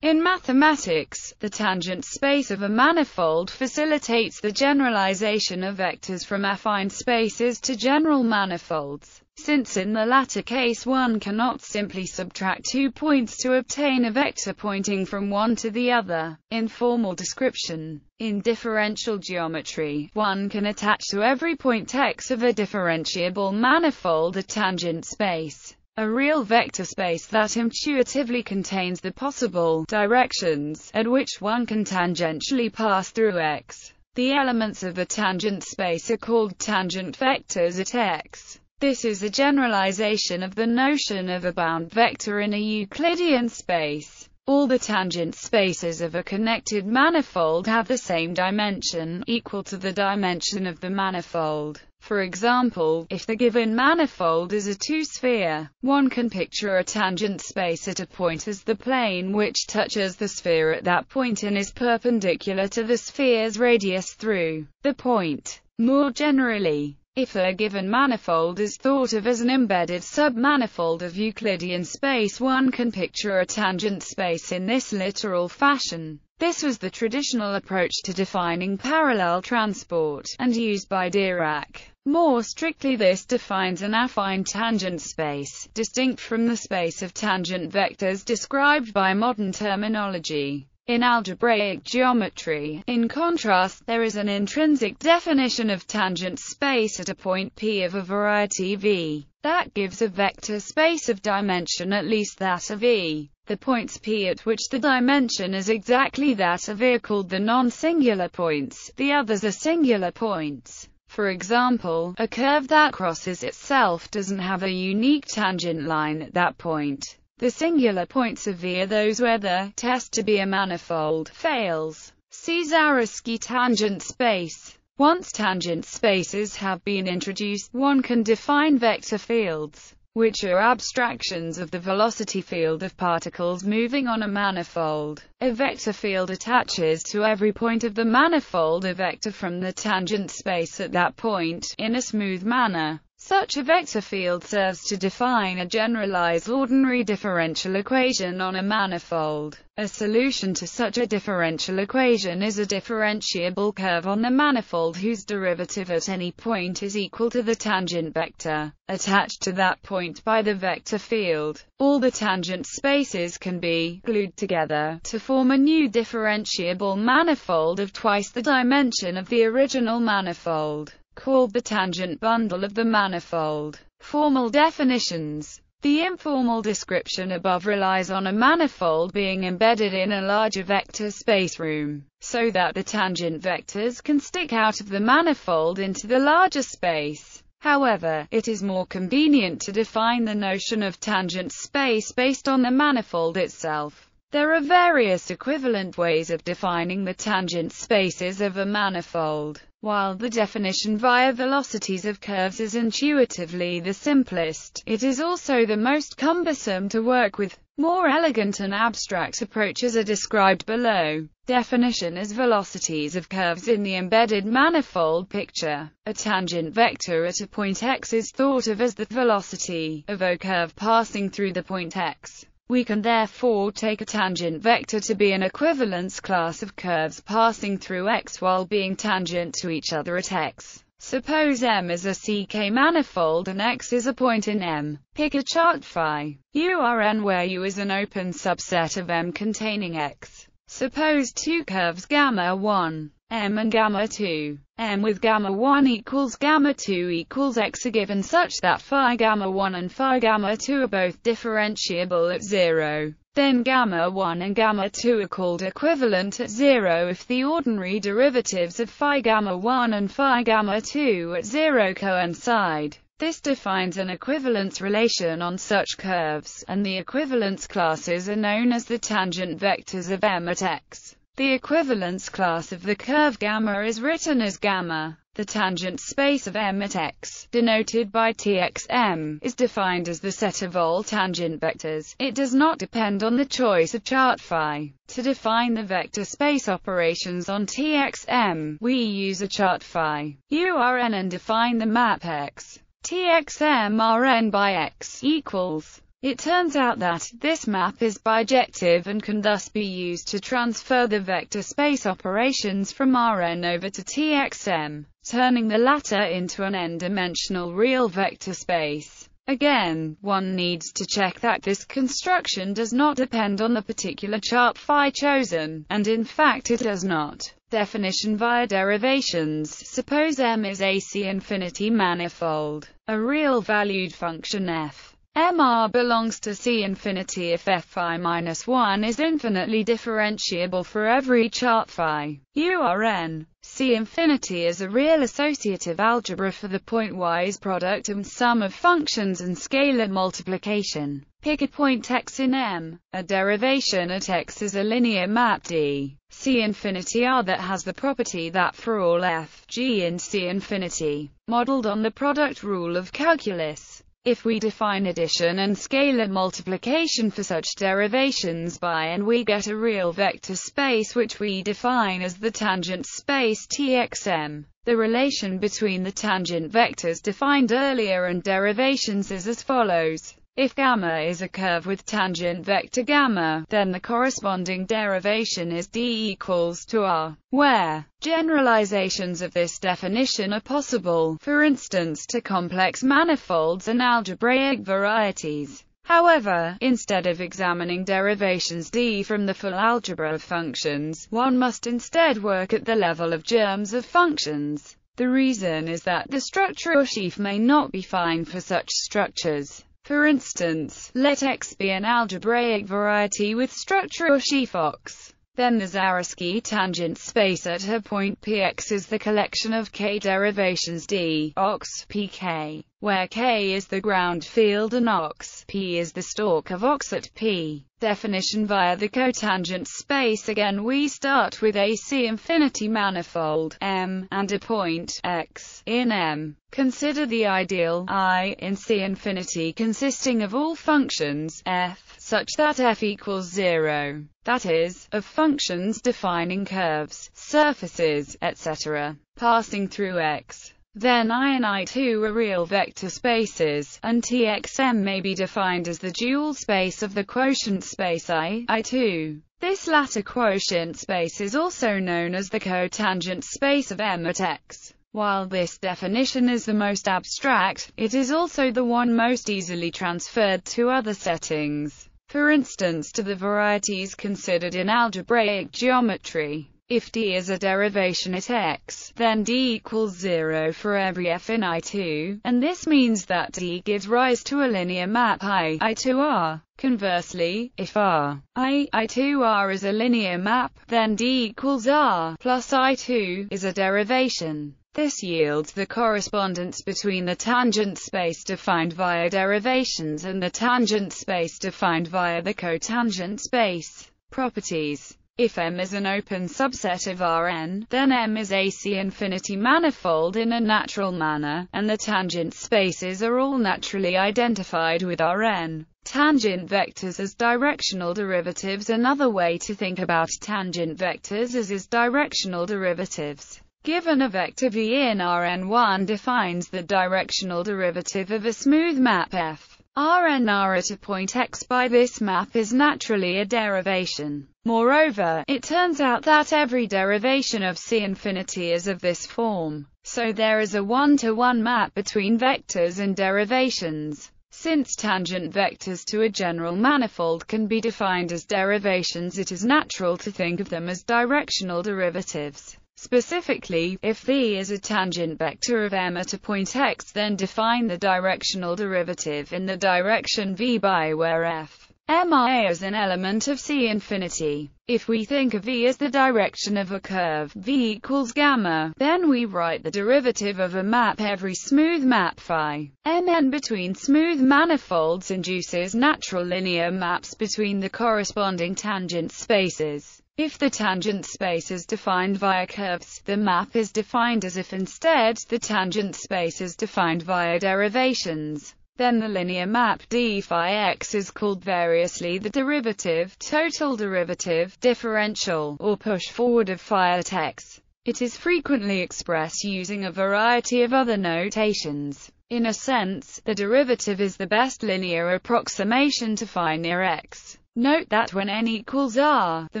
In mathematics, the tangent space of a manifold facilitates the generalization of vectors from affine spaces to general manifolds, since in the latter case one cannot simply subtract two points to obtain a vector pointing from one to the other. In formal description, in differential geometry, one can attach to every point x of a differentiable manifold a tangent space a real vector space that intuitively contains the possible directions at which one can tangentially pass through X. The elements of the tangent space are called tangent vectors at X. This is a generalization of the notion of a bound vector in a Euclidean space. All the tangent spaces of a connected manifold have the same dimension, equal to the dimension of the manifold. For example, if the given manifold is a two-sphere, one can picture a tangent space at a point as the plane which touches the sphere at that point and is perpendicular to the sphere's radius through the point. More generally, if a given manifold is thought of as an embedded submanifold of Euclidean space one can picture a tangent space in this literal fashion. This was the traditional approach to defining parallel transport, and used by Dirac. More strictly this defines an affine tangent space, distinct from the space of tangent vectors described by modern terminology. In algebraic geometry, in contrast, there is an intrinsic definition of tangent space at a point P of a variety V, that gives a vector space of dimension at least that of E. The points P at which the dimension is exactly that of E are called the non-singular points, the others are singular points. For example, a curve that crosses itself doesn't have a unique tangent line at that point. The singular points of V are those where the test to be a manifold fails. See Zariski tangent space. Once tangent spaces have been introduced, one can define vector fields which are abstractions of the velocity field of particles moving on a manifold. A vector field attaches to every point of the manifold a vector from the tangent space at that point, in a smooth manner. Such a vector field serves to define a generalized ordinary differential equation on a manifold. A solution to such a differential equation is a differentiable curve on the manifold whose derivative at any point is equal to the tangent vector attached to that point by the vector field. All the tangent spaces can be glued together to form a new differentiable manifold of twice the dimension of the original manifold called the tangent bundle of the manifold. Formal definitions the informal description above relies on a manifold being embedded in a larger vector space room, so that the tangent vectors can stick out of the manifold into the larger space. However, it is more convenient to define the notion of tangent space based on the manifold itself. There are various equivalent ways of defining the tangent spaces of a manifold. While the definition via velocities of curves is intuitively the simplest, it is also the most cumbersome to work with. More elegant and abstract approaches are described below. Definition as velocities of curves in the embedded manifold picture. A tangent vector at a point x is thought of as the velocity of a curve passing through the point x. We can therefore take a tangent vector to be an equivalence class of curves passing through x while being tangent to each other at x. Suppose M is a CK manifold and X is a point in M. Pick a chart phi URN where U is an open subset of M containing X. Suppose two curves gamma 1, M and gamma 2, M with gamma 1 equals gamma 2 equals X given such that phi gamma 1 and phi gamma 2 are both differentiable at 0. Then gamma 1 and gamma 2 are called equivalent at 0 if the ordinary derivatives of phi gamma 1 and phi gamma 2 at 0 coincide. This defines an equivalence relation on such curves, and the equivalence classes are known as the tangent vectors of M at x. The equivalence class of the curve gamma is written as gamma. The tangent space of M at x, denoted by Txm, is defined as the set of all tangent vectors. It does not depend on the choice of chart phi. To define the vector space operations on Txm, we use a chart phi URN and define the map x. TXMRN by X equals It turns out that this map is bijective and can thus be used to transfer the vector space operations from Rn over to Txm, turning the latter into an n-dimensional real vector space. Again, one needs to check that this construction does not depend on the particular chart phi chosen, and in fact it does not. Definition via derivations. Suppose M is a C-infinity manifold, a real-valued function f. MR belongs to C infinity if f phi minus 1 is infinitely differentiable for every chart phi. URN. C infinity is a real associative algebra for the pointwise product and sum of functions and scalar multiplication. Pick a point x in M. A derivation at x is a linear map D. C infinity R that has the property that for all f g in C infinity, modeled on the product rule of calculus, if we define addition and scalar multiplication for such derivations by and we get a real vector space which we define as the tangent space Txm. The relation between the tangent vectors defined earlier and derivations is as follows. If gamma is a curve with tangent vector gamma, then the corresponding derivation is d equals to r, where generalizations of this definition are possible, for instance to complex manifolds and algebraic varieties. However, instead of examining derivations d from the full algebra of functions, one must instead work at the level of germs of functions. The reason is that the structure or sheaf may not be fine for such structures. For instance, let X be an algebraic variety with structure or sheaf Ox. Then the Zariski tangent space at her point Px is the collection of k derivations d, ox, pk, where k is the ground field and ox, p is the stalk of ox at p. Definition via the cotangent space Again we start with a C-infinity manifold, M, and a point, x, in M. Consider the ideal, I, in C-infinity consisting of all functions, f, such that f equals 0, that is, of functions defining curves, surfaces, etc., passing through x. Then I and I2 are real vector spaces, and Txm may be defined as the dual space of the quotient space I, I2. This latter quotient space is also known as the cotangent space of M at x. While this definition is the most abstract, it is also the one most easily transferred to other settings for instance to the varieties considered in algebraic geometry. If D is a derivation at x, then D equals 0 for every f in I2, and this means that D gives rise to a linear map I, I2R. Conversely, if R, I, I2R is a linear map, then D equals R plus I2 is a derivation. This yields the correspondence between the tangent space defined via derivations and the tangent space defined via the cotangent space. Properties if M is an open subset of Rn, then M is a C-infinity manifold in a natural manner, and the tangent spaces are all naturally identified with Rn. Tangent vectors as directional derivatives Another way to think about tangent vectors is as directional derivatives. Given a vector v in Rn1 defines the directional derivative of a smooth map f. Rn r at a point x by this map is naturally a derivation. Moreover, it turns out that every derivation of C infinity is of this form. So there is a one-to-one -one map between vectors and derivations. Since tangent vectors to a general manifold can be defined as derivations it is natural to think of them as directional derivatives. Specifically, if v is a tangent vector of m at a point x then define the directional derivative in the direction v by where f mi is an element of C infinity. If we think of v as the direction of a curve, v equals gamma, then we write the derivative of a map every smooth map phi. mn between smooth manifolds induces natural linear maps between the corresponding tangent spaces. If the tangent space is defined via curves, the map is defined as if instead, the tangent space is defined via derivations. Then the linear map d phi x is called variously the derivative, total derivative, differential, or push forward of phi at x. It is frequently expressed using a variety of other notations. In a sense, the derivative is the best linear approximation to phi near x. Note that when n equals r, the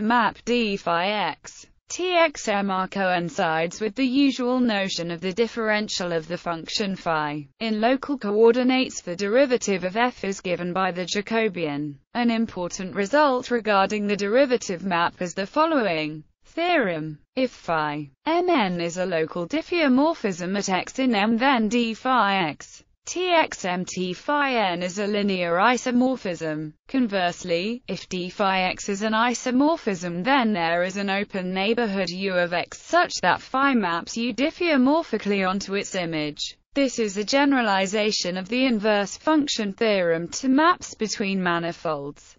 map d phi x TXMR coincides with the usual notion of the differential of the function phi. In local coordinates the derivative of f is given by the Jacobian. An important result regarding the derivative map is the following theorem. If phi mn is a local diffeomorphism at x in M then d phi x TXMT phi n is a linear isomorphism. Conversely, if d phi x is an isomorphism then there is an open neighborhood U of x such that phi maps U diffeomorphically onto its image. This is a generalization of the inverse function theorem to maps between manifolds.